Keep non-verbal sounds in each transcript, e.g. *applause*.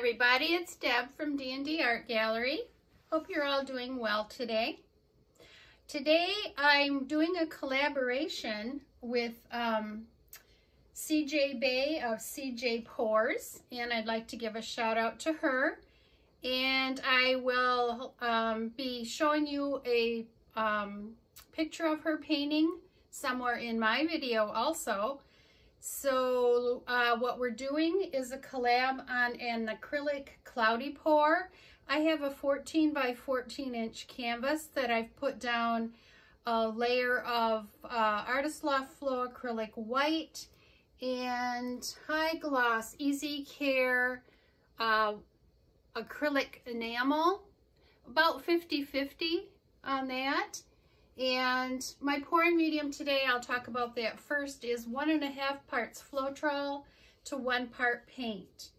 everybody, it's Deb from D&D Art Gallery. Hope you're all doing well today. Today I'm doing a collaboration with um, CJ Bay of CJ Pours, and I'd like to give a shout out to her and I will um, be showing you a um, picture of her painting somewhere in my video also so uh, what we're doing is a collab on an acrylic cloudy pour. I have a 14 by 14 inch canvas that I've put down a layer of uh, Artist Loft Flow acrylic white and high gloss easy care uh, acrylic enamel about 50-50 on that and my pouring medium today, I'll talk about that first, is one and a half parts Floetrol to one part paint.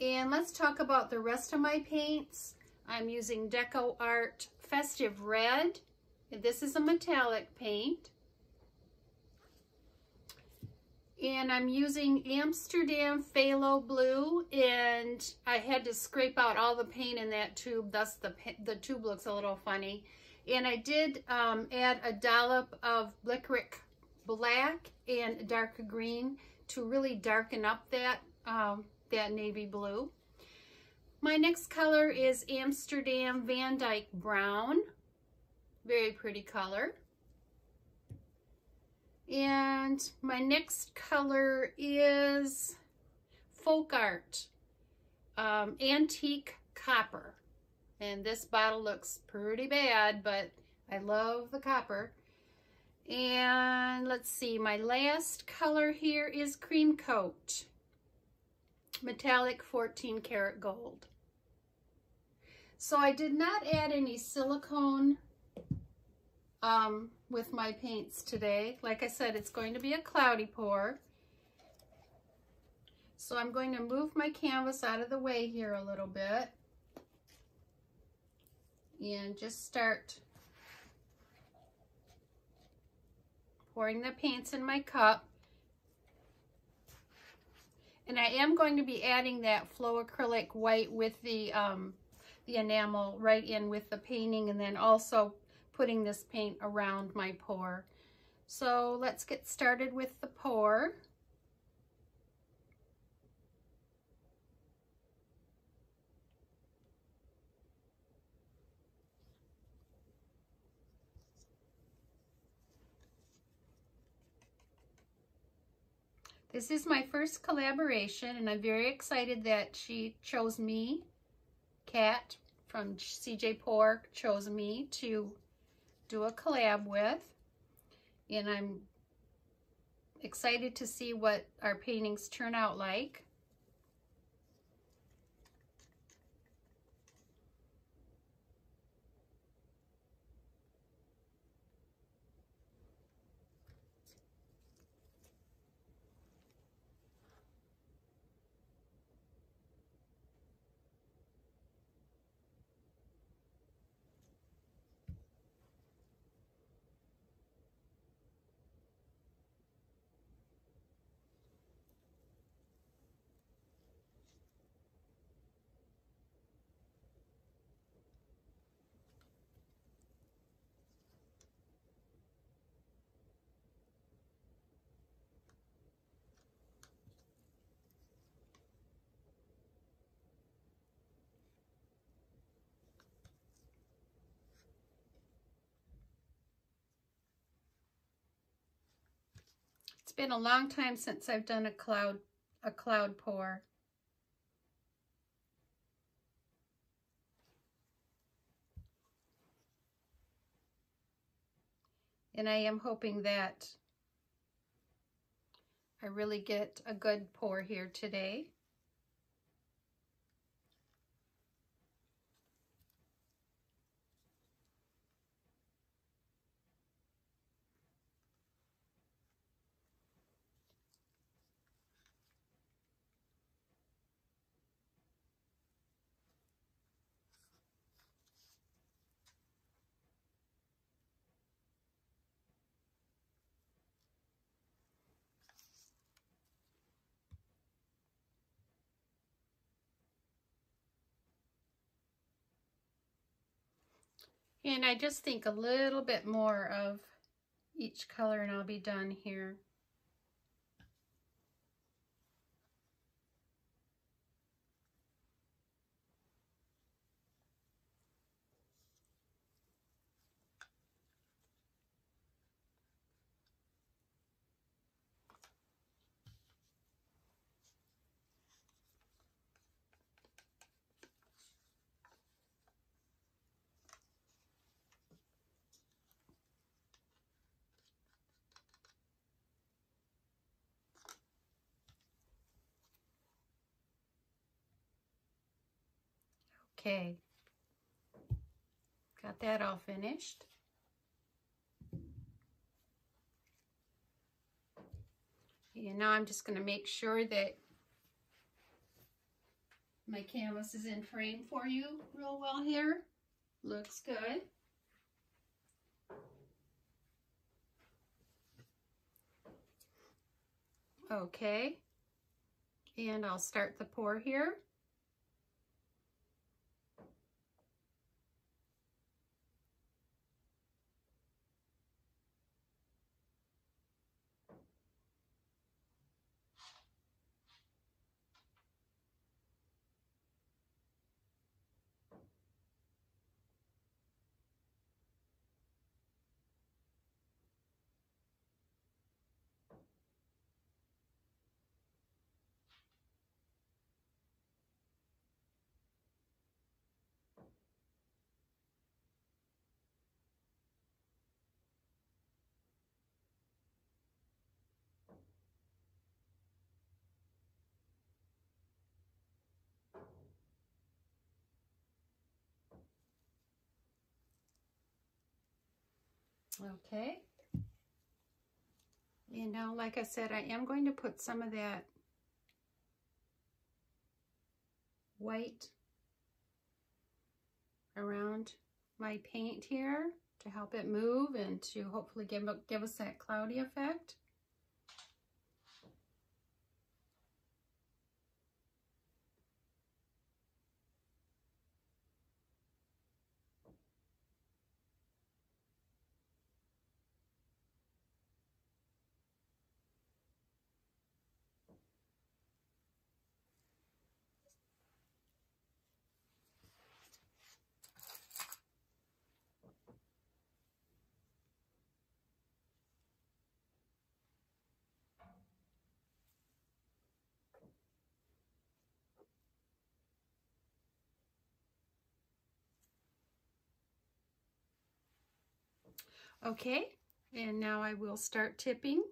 And let's talk about the rest of my paints. I'm using Deco Art Festive Red. This is a metallic paint. And I'm using Amsterdam Phthalo Blue, and I had to scrape out all the paint in that tube, thus the, the tube looks a little funny. And I did um, add a dollop of Blickrick Black and dark green to really darken up that, um, that navy blue. My next color is Amsterdam Van Dyke Brown. Very pretty color. And my next color is Folk Art um, Antique Copper. And this bottle looks pretty bad, but I love the copper. And let's see, my last color here is Ceramcoat. Metallic 14 karat gold. So I did not add any silicone um, with my paints today. Like I said, it's going to be a cloudy pour. So I'm going to move my canvas out of the way here a little bit and just start pouring the paints in my cup. And I am going to be adding that flow acrylic white with the, um, the enamel right in with the painting and then also putting this paint around my pour. So let's get started with the pour. This is my first collaboration and I'm very excited that she chose me, Cat from CJ Pours chose me to do a collab with. And I'm excited to see what our paintings turn out like. Been a long time since I've done a cloud, a cloud pour. And I am hoping that I really get a good pour here today. And I just think a little bit more of each color and I'll be done here. Okay, got that all finished. And now I'm just going to make sure that my canvas is in frame for you real well here. Looks good. Okay, and I'll start the pour here. Okay. And now, like I said, I am going to put some of that white around my paint here to help it move and to hopefully give, give us that cloudy effect. Okay, and now I will start tipping.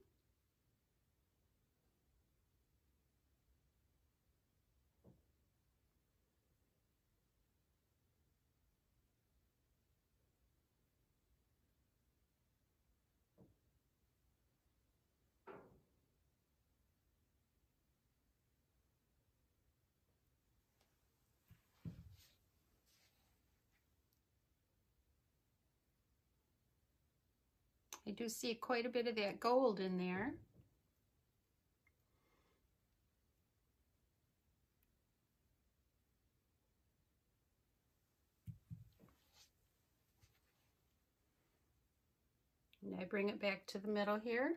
I do see quite a bit of that gold in there. And I bring it back to the middle here.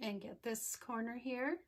And get this corner here.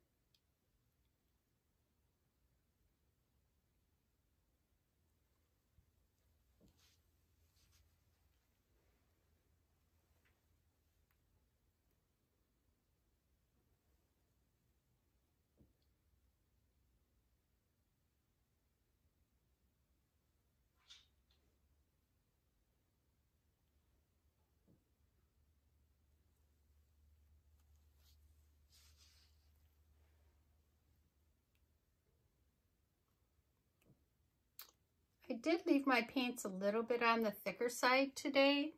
I did leave my paints a little bit on the thicker side today,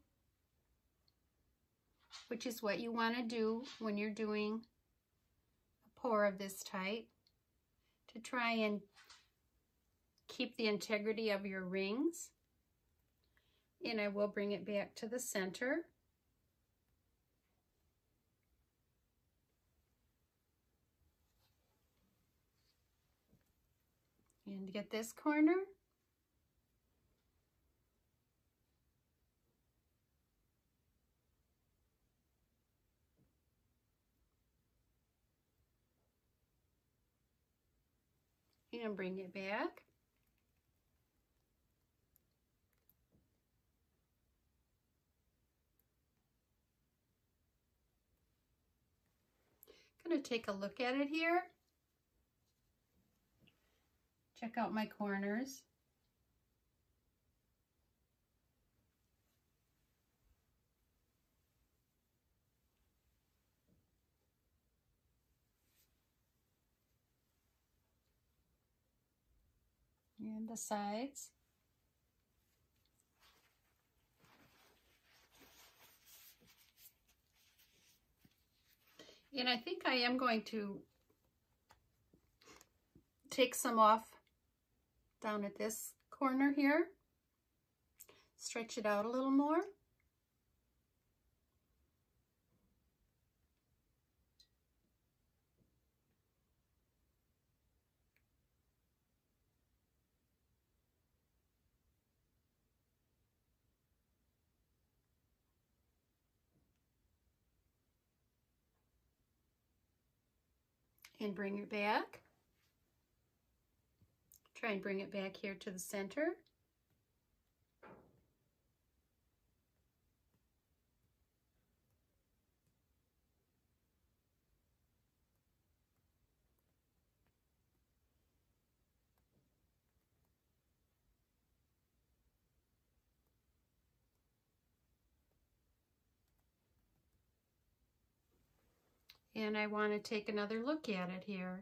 which is what you want to do when you're doing a pour of this type to try and keep the integrity of your rings. And I will bring it back to the center. And get this corner. And bring it back. going to take a look at it here. Check out my corners. And the sides. And I think I am going to take some off down at this corner here. Stretch it out a little more. And bring it back. Try and bring it back here to the center. And I want to take another look at it here.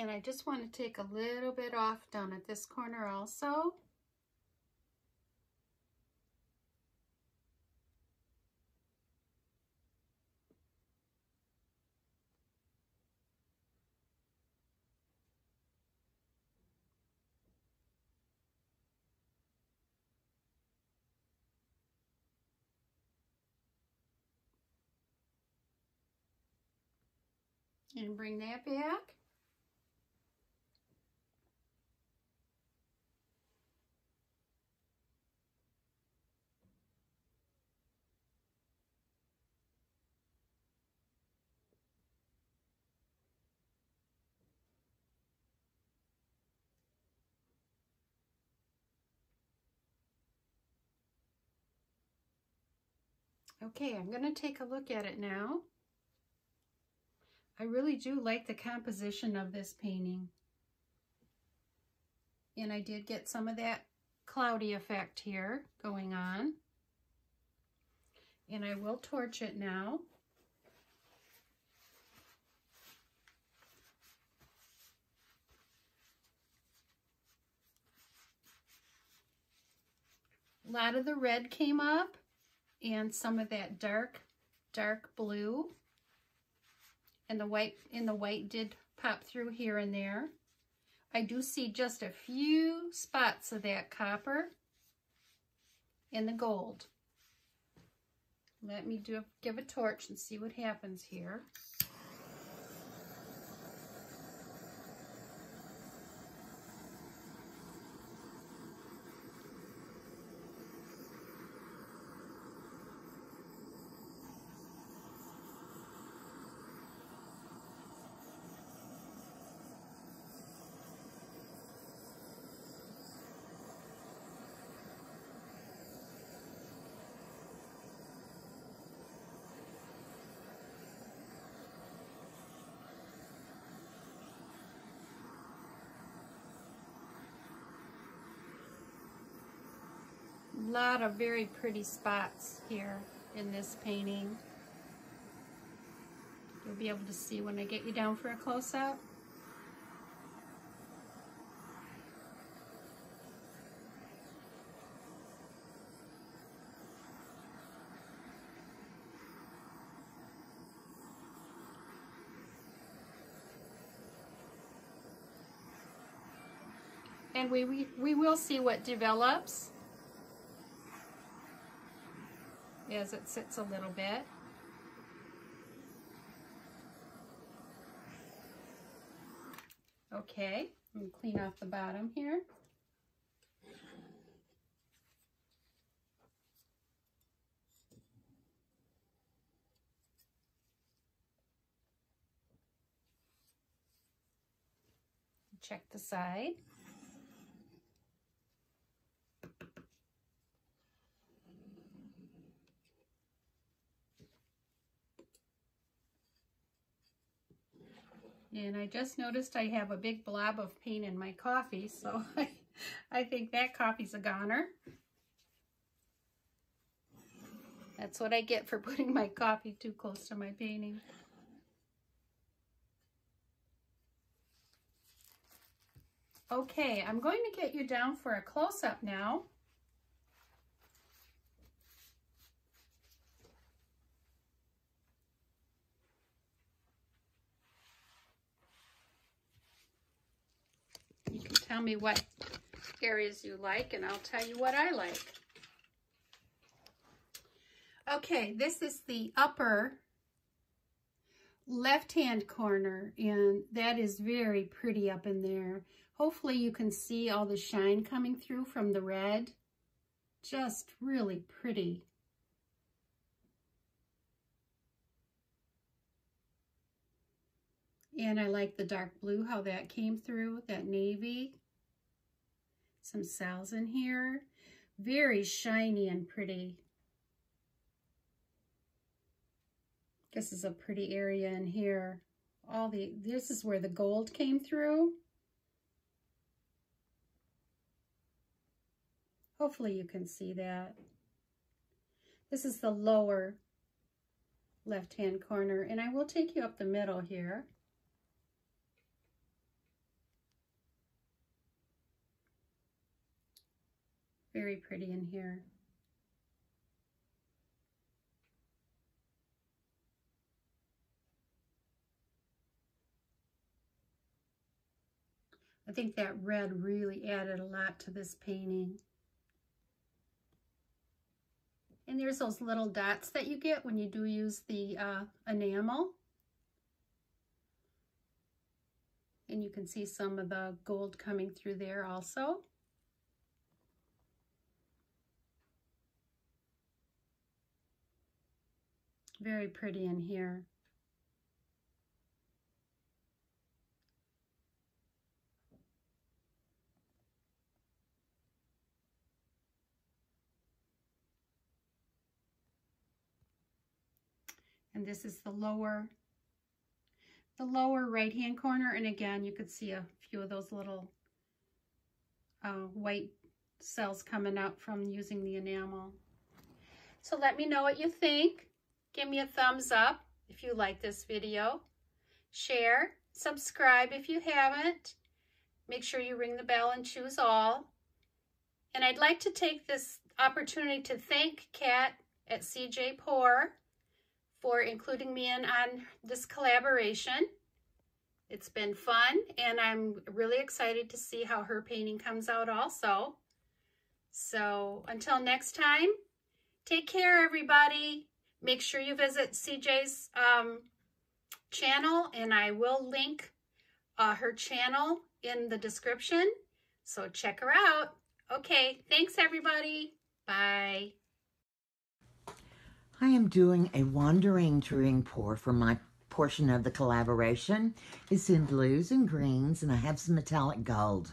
And I just want to take a little bit off down at this corner also. And bring that back. Okay, I'm going to take a look at it now. I really do like the composition of this painting. And I did get some of that cloudy effect here going on. And I will torch it now. A lot of the red came up and some of that dark, dark blue and the white and the white did pop through here and there. I do see just a few spots of that copper in the gold. Let me do give a torch and see what happens here. Lot of very pretty spots here in this painting. You'll be able to see when I get you down for a close-up. and we, we, we will see what develops as it sits a little bit. Okay, I'm going to clean off the bottom here. Check the side. And I just noticed I have a big blob of paint in my coffee, so *laughs* I, I think that coffee's a goner. That's what I get for *laughs* putting my coffee too close to my painting. Okay, I'm going to get you down for a close-up now. Tell me what areas you like and I'll tell you what I like. Okay, this is the upper left-hand corner and that is very pretty up in there. Hopefully you can see all the shine coming through from the red. Just really pretty. And I like the dark blue, how that came through, that navy. Some cells in here. Very shiny and pretty. This is a pretty area in here. All the, this is where the gold came through. Hopefully you can see that. This is the lower left-hand corner, and I will take you up the middle here. Very pretty in here. I think that red really added a lot to this painting. And there's those little dots that you get when you do use the uh, enamel. And you can see some of the gold coming through there also. Very pretty in here. And this is the lower, the lower right-hand corner. And again, you could see a few of those little uh, white cells coming out from using the enamel. So let me know what you think. Give me a thumbs up if you like this video. Share, subscribe if you haven't. Make sure you ring the bell and choose all. And I'd like to take this opportunity to thank Cat at CJ Pour for including me in on this collaboration. It's been fun, and I'm really excited to see how her painting comes out also. So until next time, take care, everybody. Make sure you visit CJ's um, channel, and I will link uh, her channel in the description. So check her out. Okay, thanks, everybody. Bye. I am doing a wandering drawing pour for my portion of the collaboration. It's in blues and greens, and I have some metallic gold.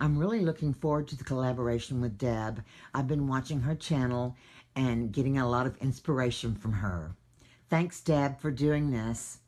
I'm really looking forward to the collaboration with Deb. I've been watching her channel and getting a lot of inspiration from her. Thanks, Deb, for doing this.